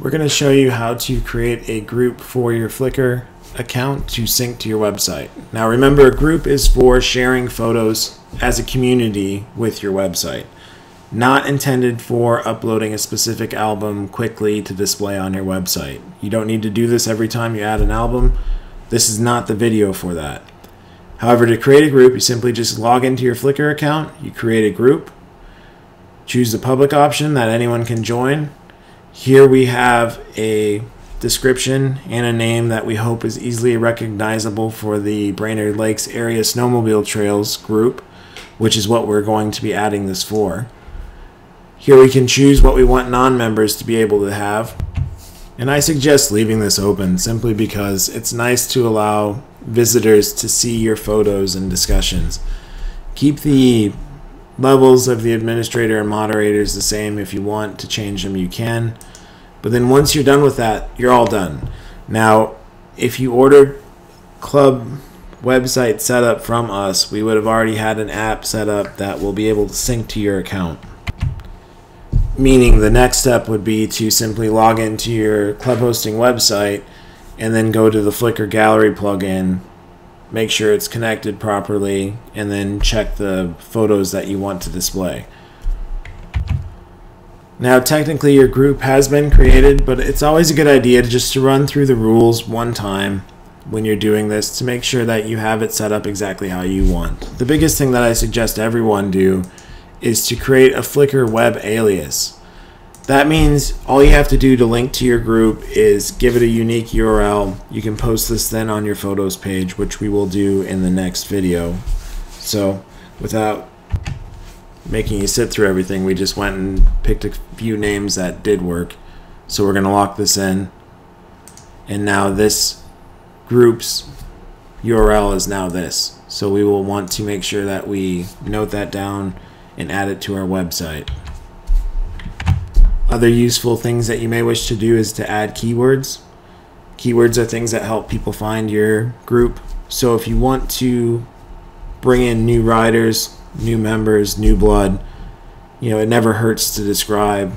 We're going to show you how to create a group for your Flickr account to sync to your website. Now remember, a group is for sharing photos as a community with your website, not intended for uploading a specific album quickly to display on your website. You don't need to do this every time you add an album. This is not the video for that. However, to create a group, you simply just log into your Flickr account, you create a group, choose the public option that anyone can join, here we have a description and a name that we hope is easily recognizable for the Brainerd Lakes Area Snowmobile Trails group, which is what we're going to be adding this for. Here we can choose what we want non-members to be able to have. And I suggest leaving this open simply because it's nice to allow visitors to see your photos and discussions. Keep the levels of the administrator and moderators the same. If you want to change them, you can. But then once you're done with that, you're all done. Now, if you ordered club website setup from us, we would have already had an app set up that will be able to sync to your account. Meaning the next step would be to simply log into your club hosting website and then go to the Flickr gallery plugin make sure it's connected properly, and then check the photos that you want to display. Now technically your group has been created, but it's always a good idea to just to run through the rules one time when you're doing this to make sure that you have it set up exactly how you want. The biggest thing that I suggest everyone do is to create a Flickr web alias. That means all you have to do to link to your group is give it a unique URL. You can post this then on your photos page, which we will do in the next video. So without making you sit through everything, we just went and picked a few names that did work. So we're going to lock this in. And now this group's URL is now this. So we will want to make sure that we note that down and add it to our website. Other useful things that you may wish to do is to add keywords. Keywords are things that help people find your group. So if you want to bring in new riders, new members, new blood, you know, it never hurts to describe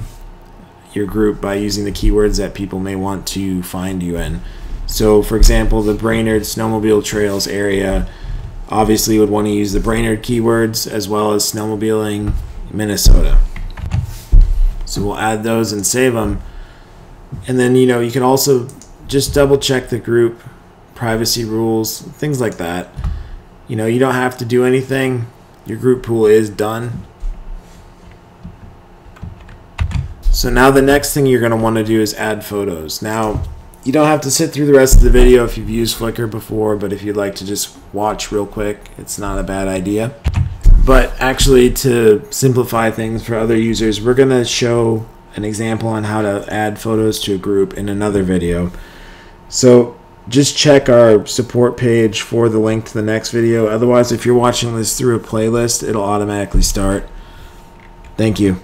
your group by using the keywords that people may want to find you in. So, for example, the Brainerd Snowmobile Trails area obviously would want to use the Brainerd keywords as well as snowmobiling Minnesota. So we'll add those and save them. And then, you know, you can also just double check the group privacy rules, things like that. You know, you don't have to do anything. Your group pool is done. So now the next thing you're going to want to do is add photos. Now, you don't have to sit through the rest of the video if you've used Flickr before, but if you'd like to just watch real quick, it's not a bad idea. But actually, to simplify things for other users, we're going to show an example on how to add photos to a group in another video. So just check our support page for the link to the next video. Otherwise, if you're watching this through a playlist, it'll automatically start. Thank you.